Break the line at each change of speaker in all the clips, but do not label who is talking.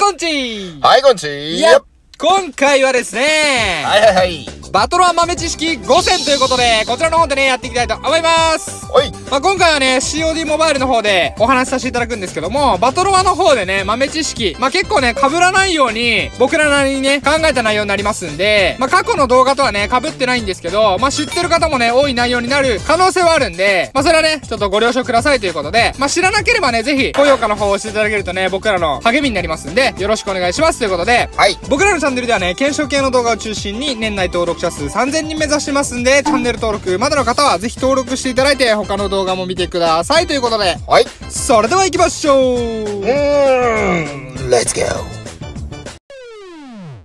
こんち。
はい、こんち。
今回はですね、
はいはいはい。
バトロワ豆知識5選ということで、こちらの方でね、やっていきたいと思います。
おい。
まあ、今回はね、COD モバイルの方でお話しさせていただくんですけども、バトロワの方でね、豆知識、まあ、結構ね、被らないように、僕らなりにね、考えた内容になりますんで、まあ、過去の動画とはね、被ってないんですけど、まあ、知ってる方もね、多い内容になる可能性はあるんで、まあ、それはね、ちょっとご了承くださいということで、まあ、知らなければね、ぜひ、高評価の方を押していただけるとね、僕らの励みになりますんで、よろしくお願いしますということで、
はい。
僕らのチャンネルではね、検証系の動画を中心に年内登録者数3000人目指してますんで、チャンネル登録まだの方はぜひ登録していただいて、他の動画も見てくださいということで、
はい。
それでは行きましょう
うーん、レッツゴー。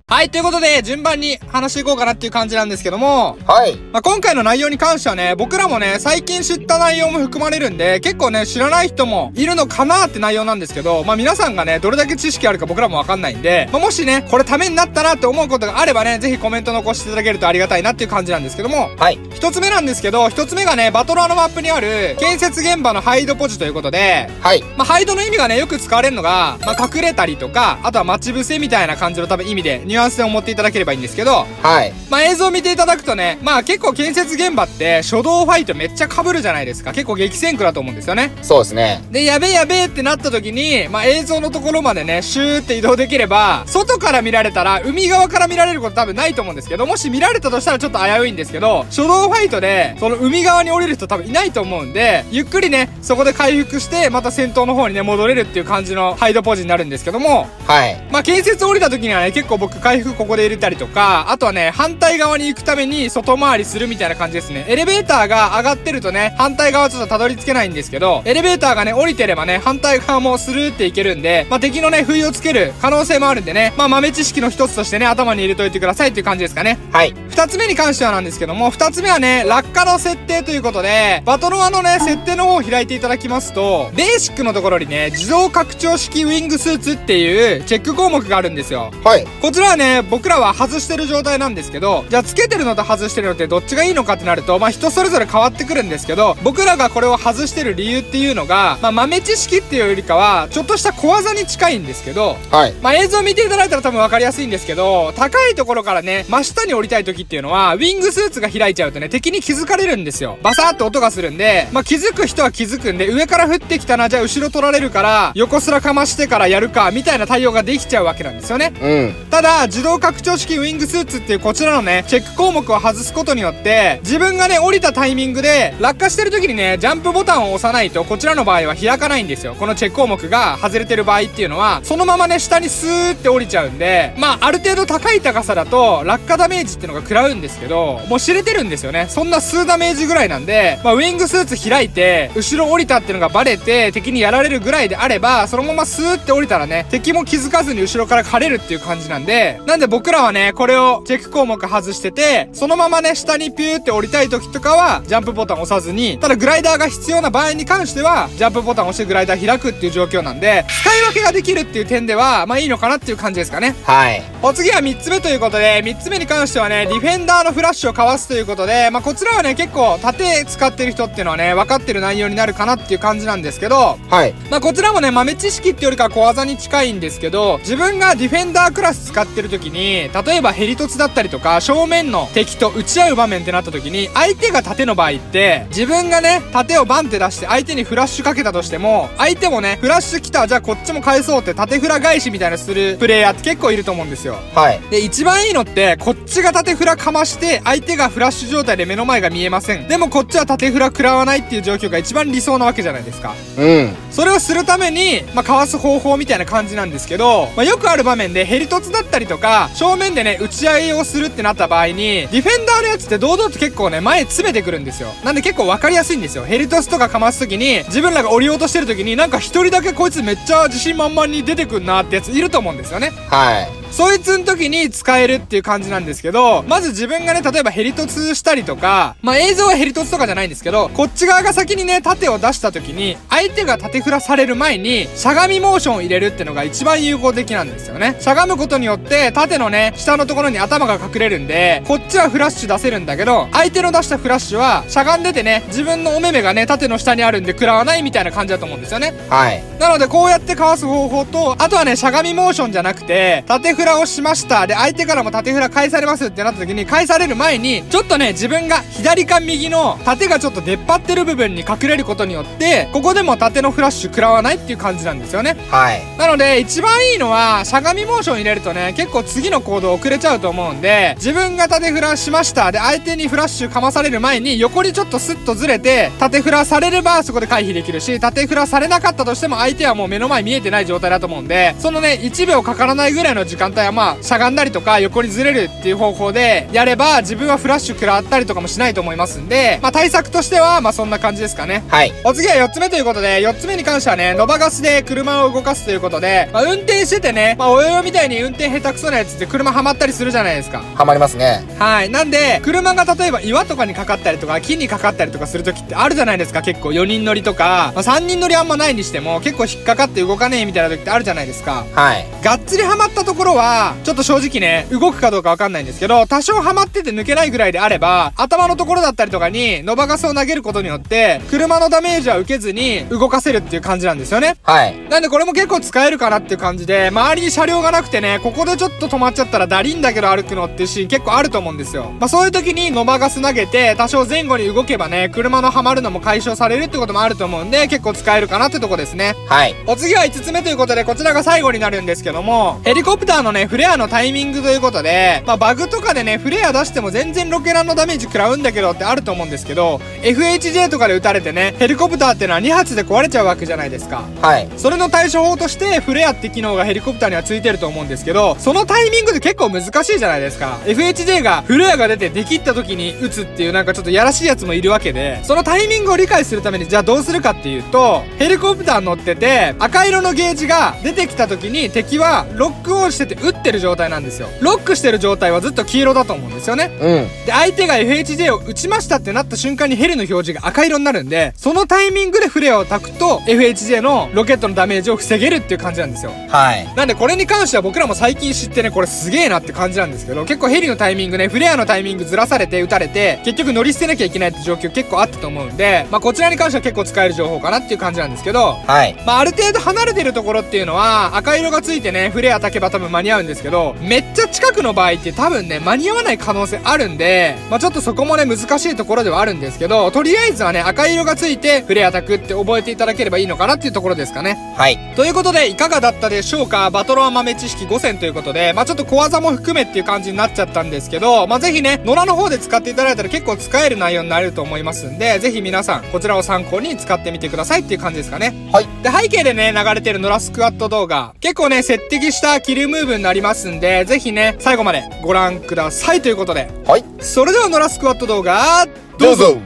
はい、ということで、順番に話していこうかなっていう感じなんですけども、
はい。
まあ、今回の内容に関してはね、僕らもね、最近知った内容も含まれるんで、結構ね、知らない人もいるのかなって内容なんですけど、まあ、皆さんがね、どれだけ知識あるか僕らもわかんないんで、まあ、もしね、これためになったなって思うことがあればね、ぜひコメント残していただけるとありがたいなっていう感じなんですけども、
はい。
一つ目なんですけど、一つ目がね、バトラーのマップにある、建設現場のハイドポジということで、
はい。
まあ、ハイドの意味がね、よく使われるのが、まあ、隠れたりとか、あとは待ち伏せみたいな感じの多分意味で、ニュアンスで思っていただければいいんですけど、
はい。
まあ、映像を見ていただくとね、まあ、結構建設現場って、初動ファイトめっちゃ被るじゃないですか。結構激戦区だと思うんですよね。
そうですね。
で、やべえやべえってなった時に、まあ、映像のところまでね、シューって移動できれば、外から見られたら、海側から見られること多分ないと思うんですけど、もし見られたとしたらちょっと危ういんですけど、初動ファイトで、その海側に降りる人多分いないと思うんで、ゆっくりね、そこで回復して、また戦闘の方にね、戻れるっていう感じのハイドポジになるんですけども、
はい。
まあ、建設降りた時にはね、結構僕回復ここで入れたりとか、あとはね、反対側に行くために外回りするみたいな感じですね。エレベーターが上がってるとね、反対側ちょっとたどり着けないんですけど、エレベーターがね、降りてればね、反対側もスルーっていけるんで、まあ、敵のね、不意をつける可能性もあるんでね、まあ、豆知識の一つとしてね、頭に入れといてくださいっていう感じですかね。
はい。
二つ目に関してはなんですけども、二つ目はね、落下の設定ということで、バトロワのね、設定の方を開いていただきますと、ベーシックのところにね、自動拡張式ウィングスーツっていうチェック項目があるんですよ。
はい。
こちらはね、僕らは外してる状態なんですけど、じゃあつけてるのと外してるのってどっちがいいのかってなると、まあ人それぞれ変わってくるんですけど、僕らがこれを外してる理由っていうのが、まあ豆知識っていうよりかは、ちょっとした小技に近いんですけど、
はい。
まあ映像見ていただいたら多分分かりやすいんですけど、高いところからね、真下に降りたい時っていうのは、ウィングスーツが開いちゃうとね、敵に気づかれるんですよ。バサーって音がするんで、まあ気づく人は気づくんで、上から降ってきたな、じゃあ後ろ取られるから、横すらかましてからやるか、みたいな対応ができちゃうわけなんですよね。
うん。
ただ、自動拡張式ウィングスーツっていうこちらのね、チェック項目を外すことによって、自分がね、降りたタイミングで、落下してる時にね、ジャンプボタンを押さないと、こちらの場合は開かないんですよ。このチェック項目が外れてる場合っていうのは、そのままね、下にスーって降りちゃうんで、まあ、ある程度高い高さだと、落下ダメージっていうのが食らうんですけど、もう知れてるんですよね。そんな数ダメージぐらいなんで、まあ、ウィングスーツ開いて、後ろ降りたっていうのがバレて、敵にやられるぐらいであれば、そのままスーって降りたらね、敵も気づかずに後ろから枯れるっていう感じなんで、なんで僕らはね、これをチェック項目外してて、そのままね、下にピューって降りたい時とかは、ジャンプボタン押さずに、ただグライダーが必要な場合に関しては、ジャンプボタン押してグライダー開くっていう状況なんで、使い分けができるっていう点では、まあいいのかなっていう感じですかね。
はい。
お次は3つ目ということで、3つ目に関してはね、ディフェンダーのフラッシュをかわすということで、まあこちらはね、結構盾使ってる人っていうのはね、分かってる内容になるかなっていう感じなんですけど、
はい。
まあこちらもね、豆知識ってよりかは小技に近いんですけど、自分がディフェンダークラス使ってる時に、例えばヘリ凸だったりとか、正面の敵と撃ち合う場面ってなった時に、相手が盾の場合って、自分がね、盾をバンって出して相手にフラッシュかけたとしても、相手もね、フラッシュ来た、じゃあこっちも返そうって盾フラ返しみたいなするプレイヤーって結構いると思うんですよ。
はい。
で、一番いいのって、こっちが縦フラかまして、相手がフラッシュ状態で目の前が見えません。でもこっちは縦フラ食らわないっていう状況が一番理想なわけじゃないですか。
うん。
それをするために、まあ、かわす方法みたいな感じなんですけど、まあ、よくある場面でヘリ凸だったりとか、正面でね、打ち合いをするってなった場合に、ディフェンダーのやつって堂々と結構ね、前詰めてくるんですよ。なんで結構わかりやすいんですよ。ヘリ凸とかかますときに、自分らが降りようとしてるときに、なんか一人だけこいつめっちゃ自信満々に出てくんなってやついると思うんですよね。
はい。
そいつの時に使えるっていう感じなんですけど、まず自分がね、例えばヘリ突したりとか、まあ映像はヘリ突とかじゃないんですけど、こっち側が先にね、盾を出した時に、相手が縦振らされる前に、しゃがみモーションを入れるってのが一番有効的なんですよね。しゃがむことによって、縦のね、下のところに頭が隠れるんで、こっちはフラッシュ出せるんだけど、相手の出したフラッシュは、しゃがんでてね、自分のお目目がね、縦の下にあるんで食らわないみたいな感じだと思うんですよね。
はい。
なので、こうやってかわす方法と、あとはね、しゃがみモーションじゃなくて、縦フラをしました。で、相手からも縦フラ返されますってなった時に、返される前に、ちょっとね、自分が左か右の縦がちょっと出っ張ってる部分に隠れることによって、ここでも縦のフラッシュ食らわないっていう感じなんですよね。
はい。
なので、一番いいのは、しゃがみモーション入れるとね、結構次の行動遅れちゃうと思うんで、自分が縦フラしました。で、相手にフラッシュかまされる前に、横にちょっとスッとずれて、縦フラされればそこで回避できるし、縦フラされなかったとしても相手はもう目の前見えてない状態だと思うんで、そのね、1秒かからないぐらいの時間帯はまあ、しゃがんだりとか横にずれるっていう方法でやれば、自分はフラッシュ食らったりとかもしないと思いますんで、まあ対策としては、まあそんな感じですかね。
はい。
お次は4つ目ということで、4つ目に関してはね、ノバガスで車を動かすということで、まあ運転しててね、まあおよよみたいに運転下手くそなやつって車はまったりするじゃないですか。
はまりますね。
はい。なんで、車が例えば岩とかにかかったりとか、木にかかったりとかするときってあるじゃないですか、結構4人乗りとか、まあ、3人乗りあんまないにしても、結構引っかかって動かねえみたいな時ってあるじゃないですか。
はい。
がっつりハマったところは、ちょっと正直ね、動くかどうかわかんないんですけど、多少ハマってて抜けないぐらいであれば、頭のところだったりとかに、ノバガスを投げることによって、車のダメージは受けずに動かせるっていう感じなんですよね。
はい。
なんでこれも結構使えるかなっていう感じで、周りに車両がなくてね、ここでちょっと止まっちゃったらダリンだけど歩くのっていうシーン結構あると思うんですよ。まあそういう時にノバガス投げて、多少前後に動けばね、車のハマるのも解消されるってこともあると思うんで、結構使えるかなってとこですね。
はい。
お次は5つ目ということで、こちらが最後になるんですけども、ヘリコプターのね、フレアのタイミングということで、まあバグとかでね、フレア出しても全然ロケランのダメージ食らうんだけどってあると思うんですけど、FHJ とかで撃たれてね、ヘリコプターってのは2発で壊れちゃうわけじゃないですか。
はい。
それの対処法として、フレアって機能がヘリコプターにはついてると思うんですけど、そのタイミングで結構難しいじゃないですか。FHJ がフレアが出て出切った時に撃つっていうなんかちょっとやらしいやつもいるわけで、そのタイミングを理解するためにじゃあどうするかっていうと、ヘリコプター乗ってて、赤色のゲージが出てきた時に敵はロックオンしてて撃ってる状態なんですよ。ロックしてる状態はずっと黄色だと思うんですよね。
うん。
で、相手が FHJ を撃ちましたってなった瞬間にヘリの表示が赤色になるんで、そのタイミングでフレアを焚くと、FHJ のロケットのダメージを防げるっていう感じなんですよ。
はい。
なんでこれに関しては僕らも最近知ってね、これすげえなって感じなんですけど、結構ヘリのタイミングね、フレアのタイミングずらされて撃たれて、結局乗り捨てなきゃいけないって状況結構あったと思うんで、まあこちらに関しては結構使える情報かなっていう感じなんですけど、
はい。
まあある程度離れてるところっていうのは、赤色がついてね、フレア焚けば多分間に合うんですけど、めっちゃ近くの場合って多分ね、間に合わない可能性あるんで、まあちょっとそこもね、難しいところではあるんですけど、とりあえずはね、赤色がついて、フレア焚くって覚えていただければいいのかなっていうところですかね。
はい。
ということで、いかがだったでしょうか？バトロア豆知識5選ということで、まあちょっと小技も含めっていう感じになっちゃったんですけど、まあぜひね、野良の方で使っていただいたら結構使える内容になれると思いますんで、ぜひ皆さん、こちらを参考に使ってみてくださいっていう感じですかね。
はい。
で、背景でね、流れてる野良スクワット動画、結構ね、設定したキルムーブになりますんで、ぜひね、最後までご覧くださいということで。
はい。
それでは野良スクワット動画、
どうぞ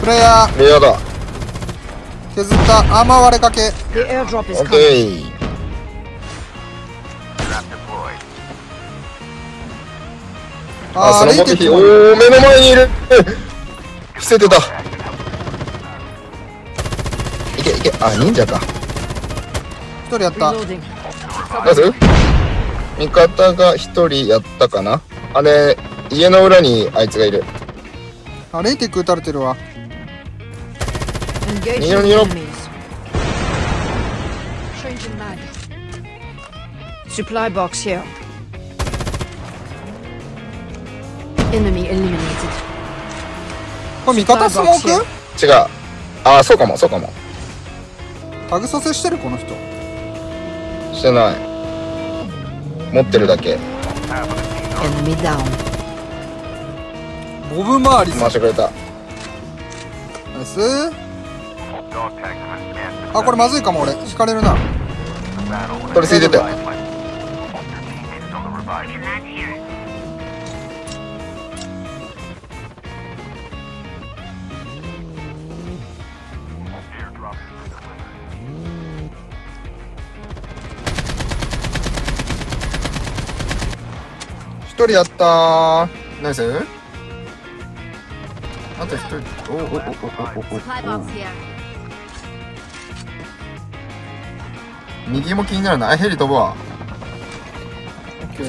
プレイヤー、
レアだ。
削ったアーマー割れかけ。
オッ.ケー。あ、そのモテヒ、おー、目の前にいる。伏せてた。いけいけ、あ、忍者か。
一人やった。
まず味方が一人やったかなあれ、家の裏にあいつがいる。
あ、レイテック撃たれてるわ。
Engaging
Nero, Nero.
enemies. Changing mag. Supply box here. Enemy eliminated.
これ味方スモーク
違う。あ、そうかも、そうかも。
タグ蘇生してるこの人。
してない。持ってるだけ。
Enemy down.
ボブ周りさ
回してくれた。
ナイスあこれまずいかも俺。引かれるな。
取りつぎてたよ
一人やった
ナイス。あと一人。おおおおおおお
お。
右も気になるなあヘリ飛ぶわ
オッケー。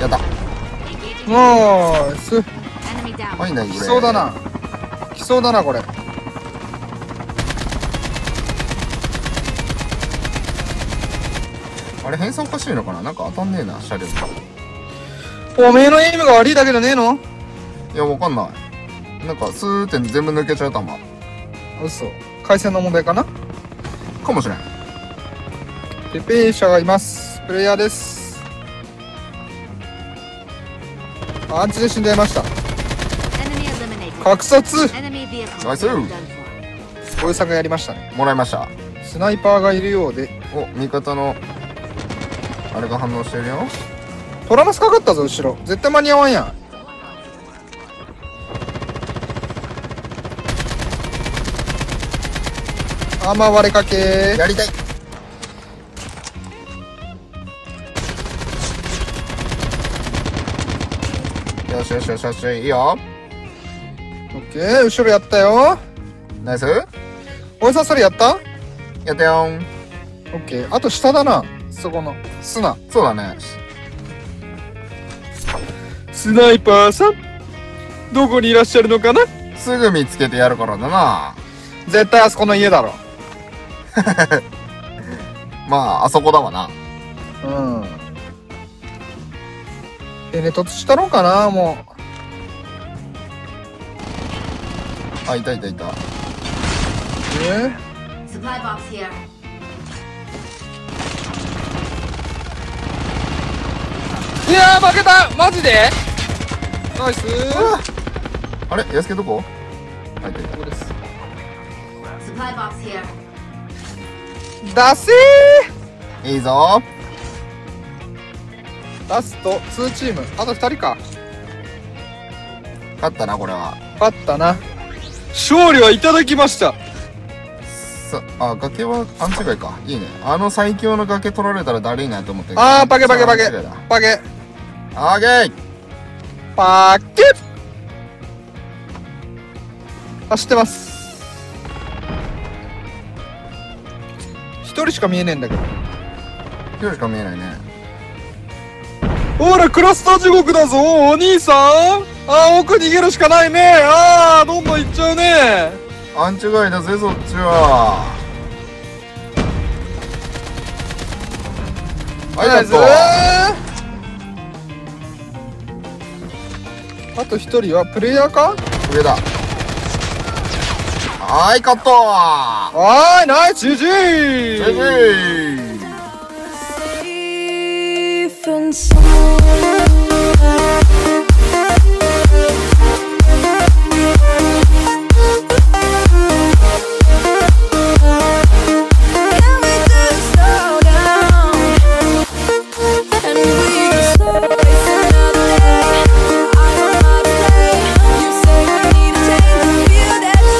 やった
イス。
Enemy down.
ファイナル
来そうだな。来そうだな、これ。
あれ変装おかしいのかな？なんか当たんねえな車両
おめえのエイムが悪いだけじゃねえの？
いやわかんないなんかスーって全部抜けちゃう弾
嘘。回線の問題かな？
かもしれん
ペペーシャがいます。プレイヤーです。アンチで死んじゃいました。格殺
Nice.
done for.
おじさんがやりましたね。
もらいました
スナイパーがいるようで。
お味方のあれが反応してるよ
トラマスかかったぞ、後ろ。絶対間に合わんやん。アーマー割れかけ
やりたいよしよしよしよしいいよ
オッケー、後ろやったよ。
ナイス
おじさんそれやった？
やったよん
オッケー。あと下だな。そこの。砂。
そうだね
スナイパーさん。どこにいらっしゃるのかな？
すぐ見つけてやるからだな
絶対あそこの家だろ。
まああそこだわな。
うん。え、ね、突したろうかな、も
あいたいたいた。
う。え
？Here.
いやー、負けた！マジで？ナイス。
あれ？安家どこ？あい
ここです。出せ
いいぞ
ーラスト2チーム。あと2人か。
勝ったなこれは
勝ったな。勝利はいただきました。
さあ崖は勘違いかいいねあの最強の崖取られたら誰いないと思って
あー、パケパケパケ。パケ。
あーげー
パケ走ってます。人しか見えねえんだけど。
一人しか見えないね。
ほら、クラスター地獄だぞ。お兄さん。あー、奥逃げるしかないね。あー、どんどん行っちゃうね。
アンチガイだぜそっちは。はい
ナイス
カッ
あと一人はプレイヤーか？
ト上だはーいカット
はーい、ナイス GG!
GG
safe and sound.